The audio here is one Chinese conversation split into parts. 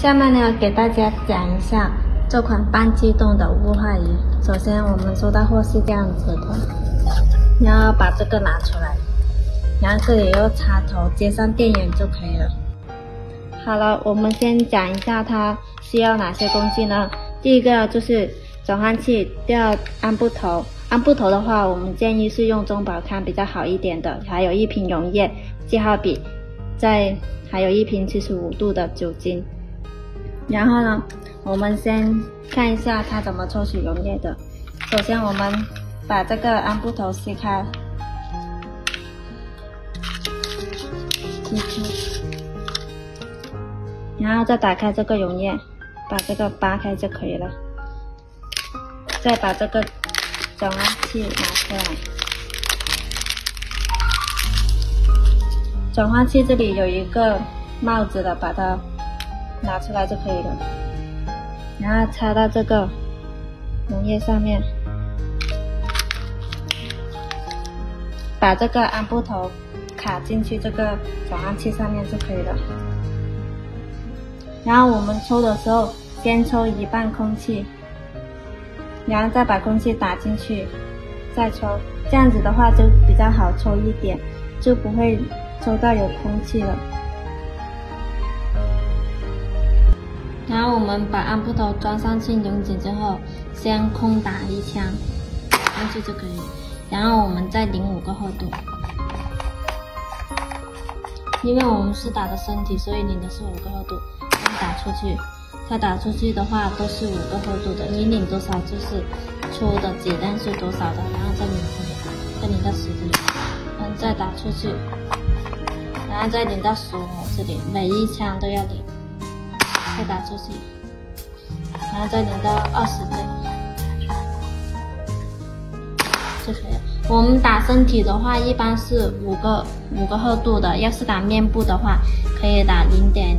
下面呢，给大家讲一下这款半自动的雾化仪。首先，我们收到货是这样子的，然后把这个拿出来，然后这里有插头，接上电源就可以了。好了，我们先讲一下它需要哪些工具呢？第一个就是转换器，第二按布头。按布头的话，我们建议是用中保康比较好一点的，还有一瓶溶液、记号笔，再还有一瓶七十五度的酒精。然后呢，我们先看一下它怎么抽取溶液的。首先，我们把这个安布头撕开，撕开，然后再打开这个溶液，把这个扒开就可以了。再把这个转换器拿出来，转换器这里有一个帽子的，把它。拿出来就可以了，然后插到这个溶液上面，把这个安布头卡进去这个转换器上面就可以了。然后我们抽的时候，先抽一半空气，然后再把空气打进去，再抽，这样子的话就比较好抽一点，就不会抽到有空气了。然后我们把安布头装上去拧紧之后，先空打一枪上去就可以。然后我们再拧五个厚度，因为我们是打的身体，所以拧的是五个厚度。先打出去，它打出去的话都是五个厚度的，你拧多少就是出的子弹是多少的。然后再拧这里，再拧到十这里，然后再打出去，然后再拧到十五这里，每一枪都要拧。再打出去，然后再拧到二十这里就可以了。我们打身体的话，一般是五个五个厚度的；要是打面部的话，可以打零点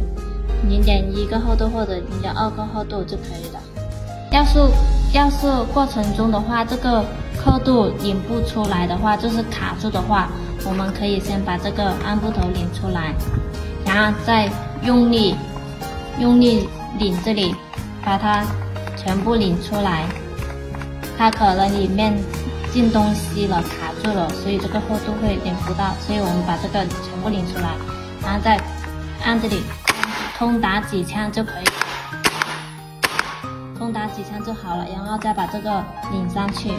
零点一个厚度或者零点二个厚度就可以了。要是要是过程中的话，这个刻度拧不出来的话，就是卡住的话，我们可以先把这个安布头拧出来，然后再用力。用力拧这里，把它全部拧出来。它可能里面进东西了，卡住了，所以这个厚度会有点不到。所以我们把这个全部拧出来，然后再按这里，通打几枪就可以，通打几枪就好了。然后再把这个拧上去，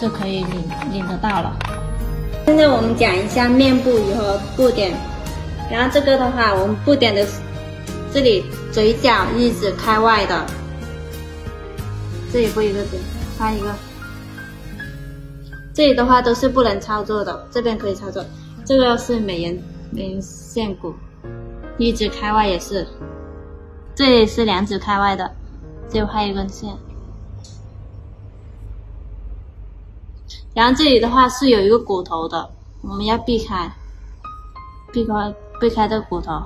就可以拧拧得到了。现在我们讲一下面部如何布点。然后这个的话，我们布点的这里。嘴角一直开外的，这里不一个点，开一个。这里的话都是不能操作的，这边可以操作。这个是美颜美颜线骨，一直开外也是。这里是两指开外的，这里画一根线。然后这里的话是有一个骨头的，我们要避开，避开避开这个骨头。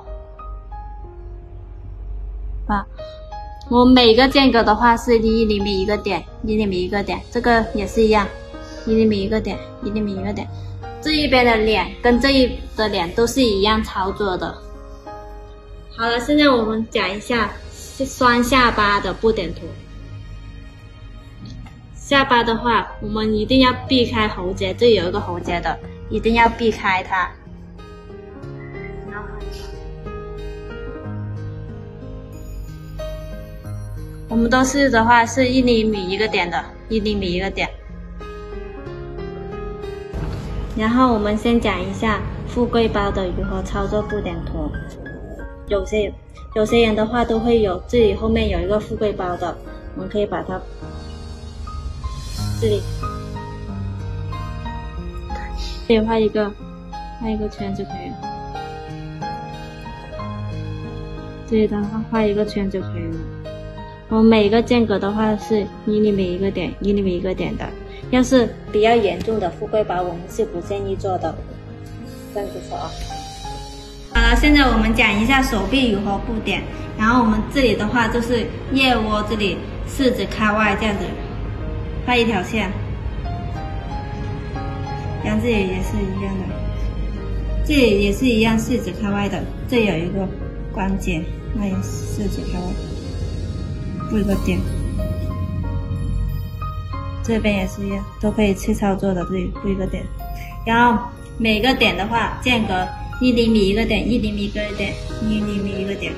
啊，我每个间隔的话是一厘米一个点，一厘米一个点，这个也是一样，一厘米一个点，一厘米一个点。这一边的脸跟这一的脸都是一样操作的。好了，现在我们讲一下双下巴的布点图。下巴的话，我们一定要避开喉结，这有一个喉结的，一定要避开它。我们都是的话是一厘米一个点的，一厘米一个点。然后我们先讲一下富贵包的如何操作布点图。有些有些人的话都会有这里后面有一个富贵包的，我们可以把它这里这里画一个画一个圈就可以了。这里的话画一个圈就可以了。我每个间隔的话是一厘米一个点，一厘米一个点的。要是比较严重的富贵包，我们是不建议做的。这样子说啊。好了，现在我们讲一下手臂如何布点。然后我们这里的话就是腋窝这里四指开外，这样子画一条线。然后这里也是一样的，这里也是一样四指开外的。这有一个关节，那也四指开外，布一个点。这边也是一样，都可以去操作的，这里布一个点。然后每个点的话，间隔一厘米一个点，一厘米一个点，一厘米一个点。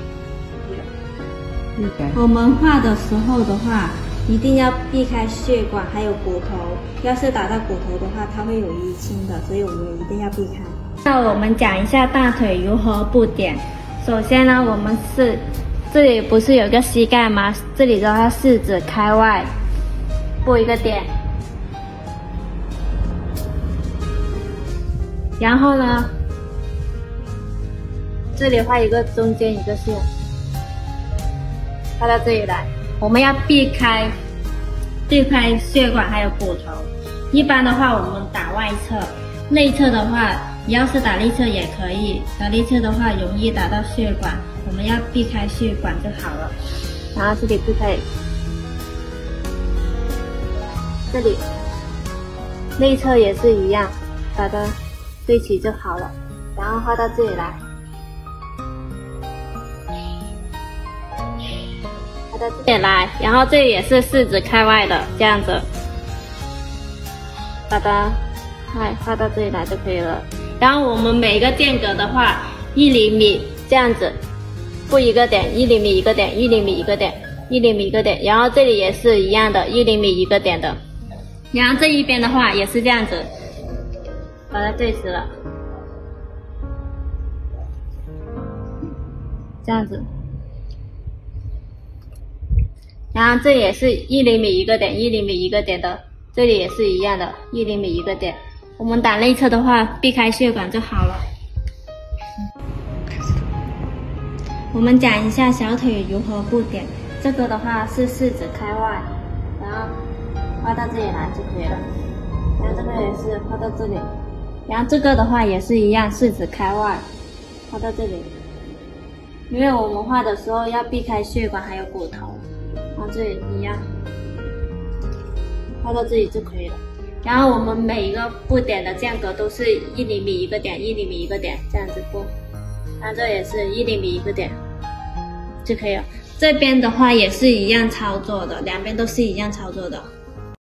我们画的时候的话，一定要避开血管还有骨头，要是打到骨头的话，它会有淤青的，所以我们一定要避开。那我们讲一下大腿如何布点。首先呢，我们是这里不是有个膝盖吗？这里的话四指开外，布一个点。然后呢，这里画一个中间一个线。画到这里来，我们要避开，避开血管还有骨头。一般的话，我们打外侧，内侧的话，你要是打内侧也可以。打内侧的话，容易打到血管，我们要避开血管就好了。然后这里避开，这里内侧也是一样，打的对齐就好了。然后画到这里来。画到这里来，然后这里也是四指开外的这样子，把它画画到这里来就可以了。然后我们每个间隔的话，一厘米这样子，布一个点，一厘米一个点，一厘米一个点，一厘米一个点。然后这里也是一样的，一厘米一个点的。然后这一边的话也是这样子，把它对齐了，这样子。然后这也是一厘米一个点，一厘米一个点的，这里也是一样的，一厘米一个点。我们打内侧的话，避开血管就好了。我们讲一下小腿如何布点，这个的话是四指开外，然后画到这里来就可以了。然后这个也是画到这里，然后这个的话也是一样，四指开外，画到这里。因为我们画的时候要避开血管还有骨头。然后这里一样，画到这里就可以了。然后我们每一个布点的间隔都是一厘米一个点，一厘米一个点这样子布。那这也是一厘米一个点就可以了。这边的话也是一样操作的，两边都是一样操作的。